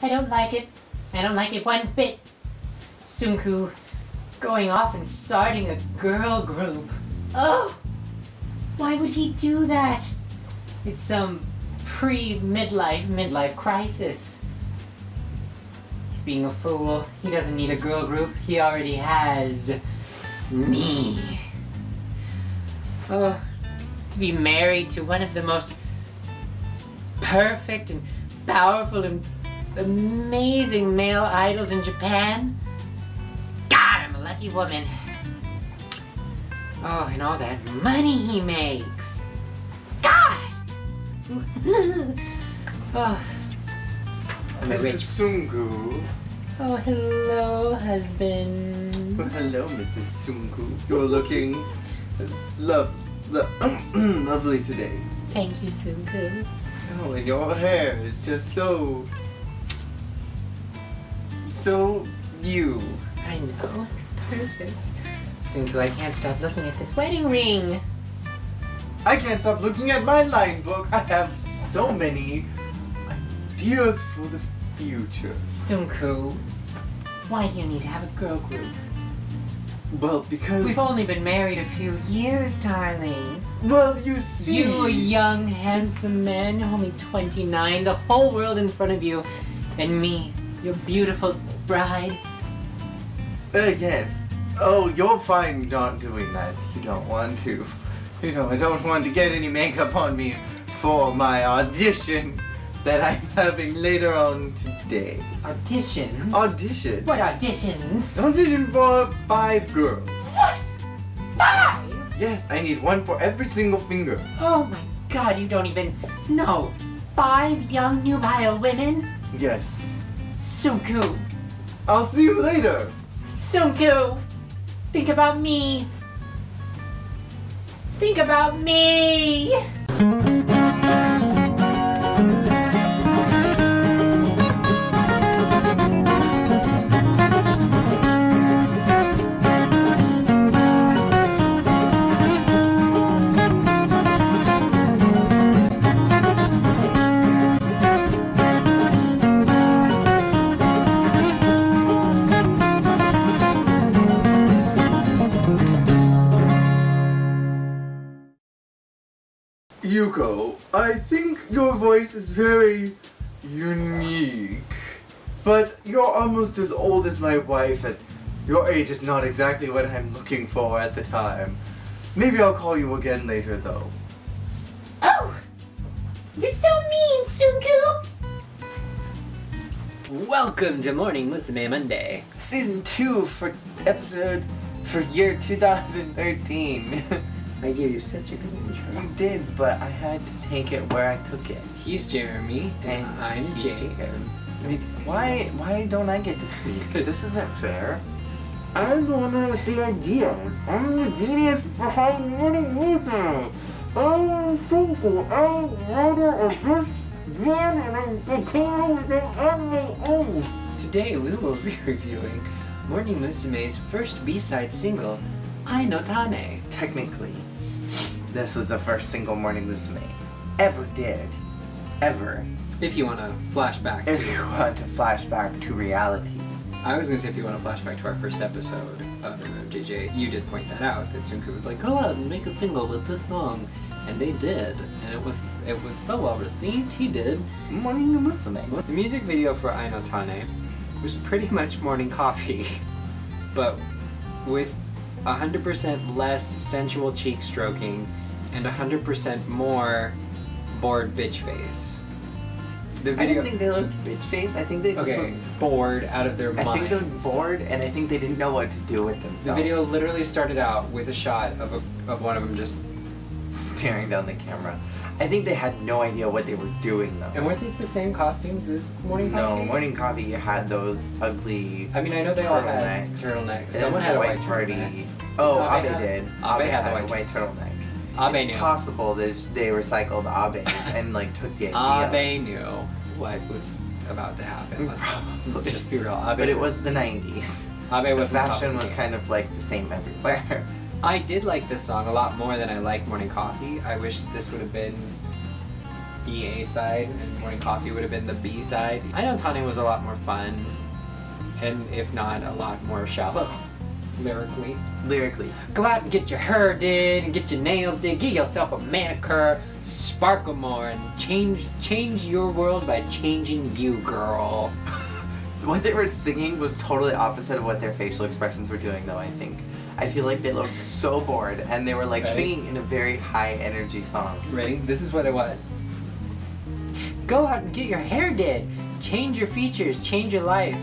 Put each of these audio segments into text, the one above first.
I don't like it. I don't like it one bit. Tsunku going off and starting a girl group. Oh! Why would he do that? It's some pre midlife midlife crisis. He's being a fool. He doesn't need a girl group. He already has me. Oh, to be married to one of the most perfect and powerful and amazing male idols in Japan. God, I'm a lucky woman. Oh, and all that money he makes. God! oh, Mrs. Tsunku. Oh, hello, husband. Well, hello, Mrs. Tsunku. You're looking love, lo- lovely today. Thank you, Tsunku. Oh, and your hair is just so, so you. I know, it's perfect. Tsunku, I can't stop looking at this wedding ring. I can't stop looking at my line book. I have so many ideas for the future. Tsunku, why do you need to have a girl group? Well, because We've only been married a few years, darling. well, you see, You, a young, handsome man, only 29, the whole world in front of you, and me, your beautiful bride. Uh, yes. Oh, you're fine not doing that. You don't want to. You know, I don't want to get any makeup on me for my audition that I'm having later on today. Auditions? Audition. what auditions? Audition for five girls. What? Five? Yes, I need one for every single finger. Oh my god, you don't even know. Five young nubile women? Yes. Tsunku, I'll see you later. Tsunku, think about me. Think about me. Voice is very unique. But you're almost as old as my wife, and your age is not exactly what I'm looking for at the time. Maybe I'll call you again later, though. Oh, you're so mean, Tsunku. Welcome to Morning Musume Monday. Season 2 for episode for year 2013. I gave you such a good intro. you did, but I had to take it where I took it. He's Jeremy, and I'm He's Jacob. Jacob. Why why don't I get to speak? 'Cause- This isn't fair. I'm the one with the ideas. I'm the genius behind Morning Musume. I'm simple. I'm writer of this man and I'm the king with it on my own. Today we will be reviewing Morning Musume's first B-side single, Ai no Tane. Technically, this was the first single Morning Musume ever did. Ever. If you want to flashback If you want to flashback to reality. I was gonna say if you want to flashback to our first episode of JJ, you did point that out that Tsunku was like, go out and make a single with this song, and they did, and it was it was so well received. He did. Morning Musume. The music video for Ai no Tane was pretty much morning coffee, but with 100% less sensual cheek stroking and 100% more bored bitch face. The I didn't think they looked bitch faced. I think they just okay, looked bored out of their mind. I minds. think they were bored, and I think they didn't know what to do with themselves. The video literally started out with a shot of a, of one of them just. staring down the camera. I think they had no idea what they were doing though. And weren't these the same costumes as Morning Coffee? no, Morning Coffee had those ugly I mean, I know they all had turtlenecks. Someone had a white party. turtleneck. Oh, No, Abe Abe, had- did. Abe had the a white white turtletneck. Abe it's knew. possible that they recycled Abe's and like took the idea. Abe knew what was about to happen. Let's, let's just be real. Abe But it was the 90s. Abe was on fashion was kind of like the same everywhere. I did like this song a lot more than I like Morning Coffee. I wish this would have been the A side, and Morning Coffee would have been the B side. Ai no Tane was a lot more fun, and if not, a lot more shallow lyrically. Lyrically. Go out and get your hair did, and get your nails did, get yourself a manicure, sparkle more, and change change your world by changing you, girl. What they were singing was totally opposite of what their facial expressions were doing, though, I think. I feel like they looked so bored and they were like Right. singing in a very high energy song. Ready? This is what it was. Go out and get your hair did. Change your features, change your life.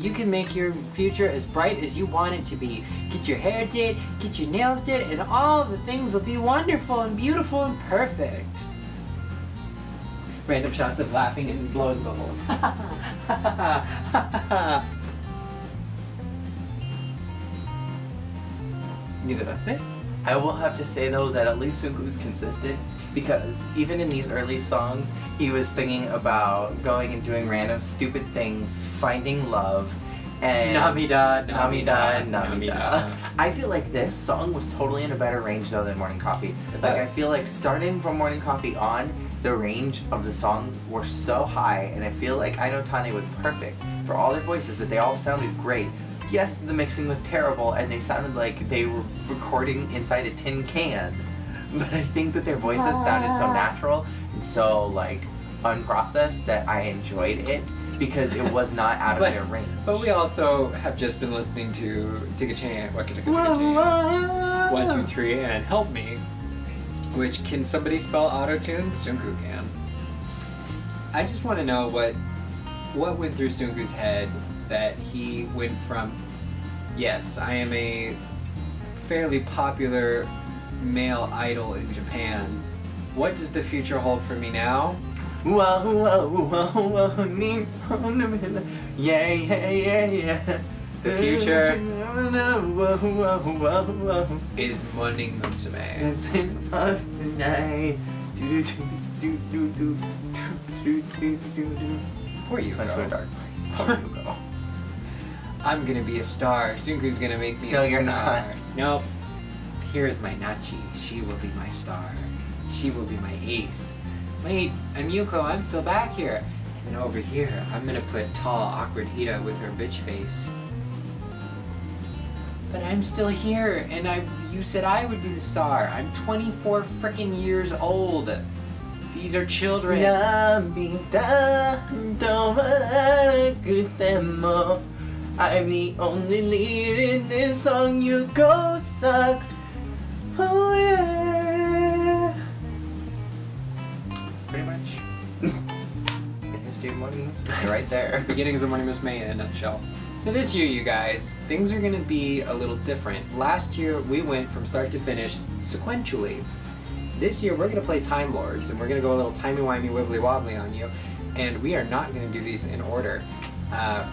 You can make your future as bright as you want it to be. Get your hair did, get your nails did, and all the things will be wonderful and beautiful and perfect. Random shots of laughing and blowing bubbles. Neither. I will have to say though that at least Tsunku was consistent because even in these early songs, he was singing about going and doing random stupid things, finding love, and Namida, Namida, namida, Namida. I feel like this song was totally in a better range though than Morning Coffee. Like I feel like starting from Morning Coffee on, the range of the songs were so high, and I feel like Ai no Tane was perfect for all their voices. That they all sounded great. Yes, the mixing was terrible, and they sounded like they were recording inside a tin can. But I think that their voices ah. sounded so natural and so like unprocessed that I enjoyed it because it was not out of their range. But we also have just been listening to Tika Chan, Waka Tika Tika Chan, One, Two, Three, and Help Me, which can somebody spell autotune? Tsunku can. I just want to know what what went through Tsunku's head that he went from, yes, I am a fairly popular male idol in Japan. What does the future hold for me now? Whoa, whoa, whoa, whoa, yeah, yeah, yeah, yeah. The future. Is Morning Musume. It's in us tonight. Do do do do do do do do do do. Poor It's like to a dark place. Poor Yuko. I'm gonna be a star. Tsunku's gonna make me No, a you're not. Nope. Here is my Natchi. She will be my star. She will be my ace. Wait, I'm Yuko. I'm still back here. And over here, I'm gonna put tall, awkward Iida with her bitch face. But I'm still here, and I you said I would be the star. I'm 24 freaking years old. These are children. I'm the only lead in this song Yuko sucks of right there Beginnings of Morning Musume in a nutshell. So this year, you guys, things are going to be a little different. Last year, we went from start to finish sequentially. This year, we're going to play Time Lords, and we're going to go a little timey-wimey, wibbly-wobbly on you, and we are not going to do these in order. Uh,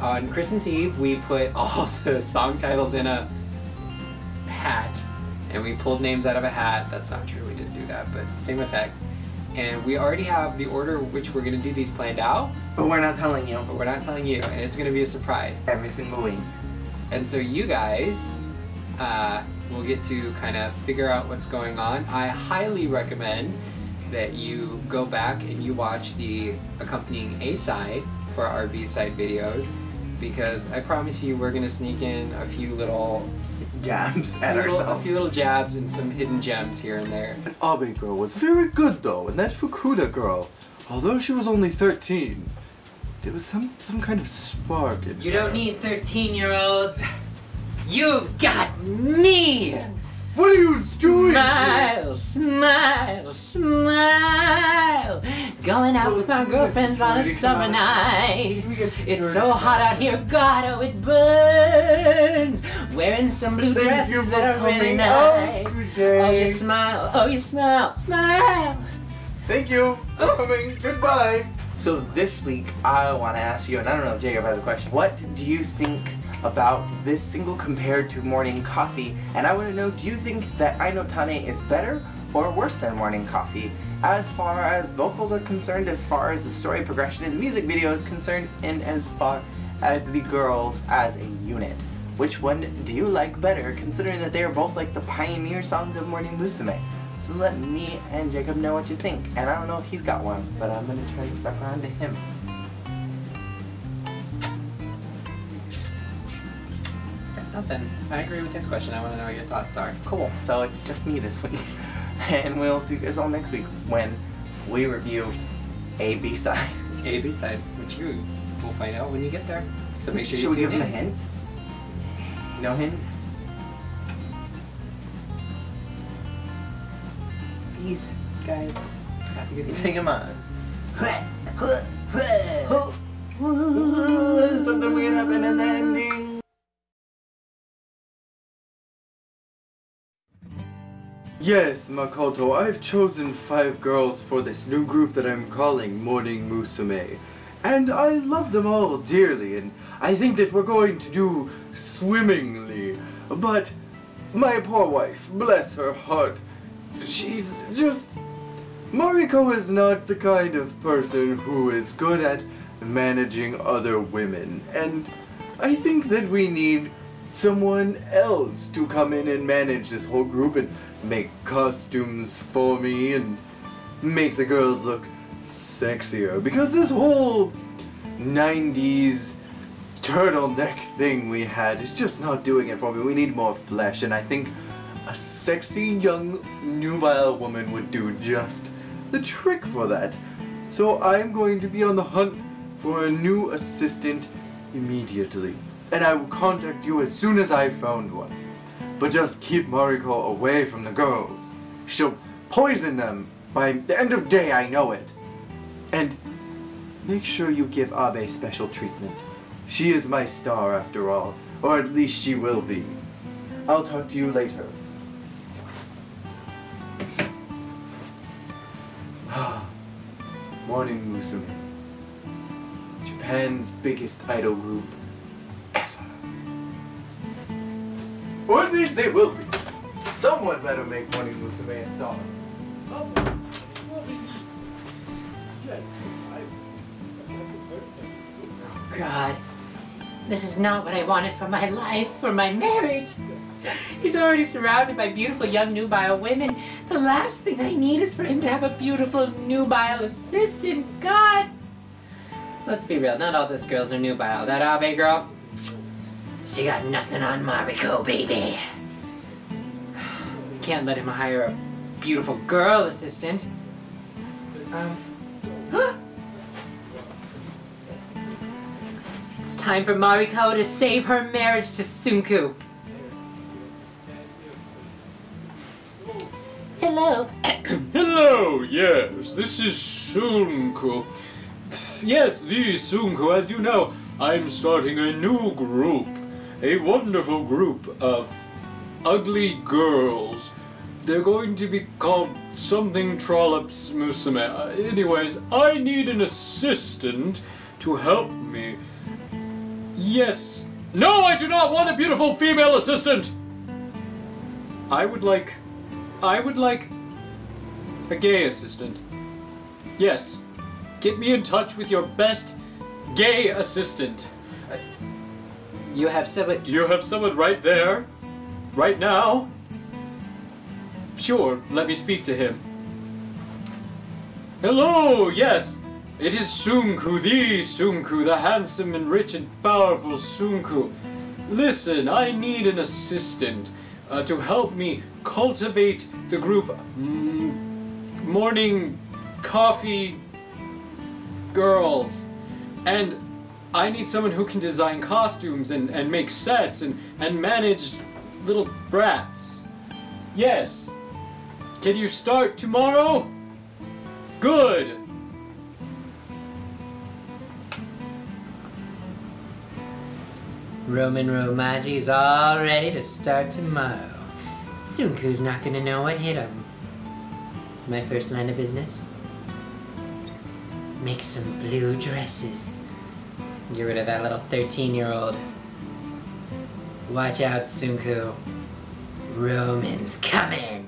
on Christmas Eve, we put all the song titles in a hat, and we pulled names out of a hat. That's not true, we didn't do that, but same effect. And we already have the order which we're going to do these planned out, But we're not telling you but we're not telling you, and it's going to be a surprise. every single week And so you guys uh, will get to kind of figure out what's going on. I highly recommend that you go back and you watch the accompanying A side for our B side videos because I promise you we're going to sneak in a few little, Jabs at little- a few little jabs and some hidden gems here and there. Abe girl was very good though, and that Fukuda girl, although she was only 13, there was some some kind of spark in You her. don't need 13 year olds. You've got me! What are you doing? Smile, smile, smile. Going out with my girlfriends on a summer night. It's so hot out here, God, oh, it burns. Wearing some blue Thank dresses that are really nice. Oh, you smile, oh, you smile, smile. Thank you for oh. coming. Goodbye. So this week, I want to ask you, and I don't know if Jacob has a question. What do you think about this single compared to Morning Coffee? And I want to know, do you think that Ai no Tane is better or worse than Morning Coffee? As far as vocals are concerned, as far as the story progression in the music video is concerned, and as far as the girls as a unit. Which one do you like better, considering that they are both like the pioneer songs of Morning Musume? So let me and Jacob know what you think. And I don't know if he's got one, but I'm gonna turn this back around to him. Nothing. I agree with this question. I want to know what your thoughts are. Cool. So it's just me this week. And we'll see you guys all next week when we review A B side. A B side, which you will find out when you get there. So make sure Should you we tune give him a hint? No hint? Peace, guys. Have a good evening. Take him on. Something weird happened in the ending. Yes, Makoto, I've chosen five girls for this new group that I'm calling Morning Musume. And I love them all dearly, and I think that we're going to do swimmingly. But my poor wife, bless her heart, she's just. Mariko is not the kind of person who is good at managing other women, and I think that we need someone else to come in and manage this whole group and make costumes for me and make the girls look sexier because this whole 90s turtleneck thing we had is just not doing it for me. We need more flesh, and I think a sexy young nubile woman would do just the trick for that. So I'm going to be on the hunt for a new assistant immediately, and I will contact you as soon as I've found one. But just keep Mariko away from the girls. She'll poison them by the end of day, I know it. And make sure you give Abe special treatment. She is my star after all, or at least she will be. I'll talk to you later. Morning Musume. Japan's biggest idol group Or at least they will be. Someone better make money with Morning Musume a star. God, this is not what I wanted for my life, for my marriage. He's already surrounded by beautiful young nubile women. The last thing I need is for him to have a beautiful nubile assistant. God! Let's be real, not all those girls are nubile. That Abe girl, she got nothing on Mariko, baby. We can't let him hire a beautiful girl assistant. Um. It's time for Mariko to save her marriage to Tsunku. Hello. Hello, yes, this is Tsunku. Yes, the Tsunku, as you know, I'm starting a new group. A wonderful group of ugly girls. They're going to be called something Trollops Musume. Uh, Anyways, I need an assistant to help me. Yes. No, I do not want a beautiful female assistant! I would like. I would like a gay assistant. Yes. Get me in touch with your best gay assistant. You have someone. You have someone right there? Right now? Sure, let me speak to him. Hello, yes. It is Tsunku, the Tsunku, the handsome and rich and powerful Tsunku. Listen, I need an assistant uh, to help me cultivate the group mm, Morning Coffee Girls. And I need someone who can design costumes and, and make sets and, and manage little brats. Yes. Can you start tomorrow? Good. Roman Romaji's all ready to start tomorrow. Tsunku's not gonna know what hit him. My first line of business? Make some blue dresses. Get rid of that little 13 year old. Watch out, Tsunku. Roman's coming.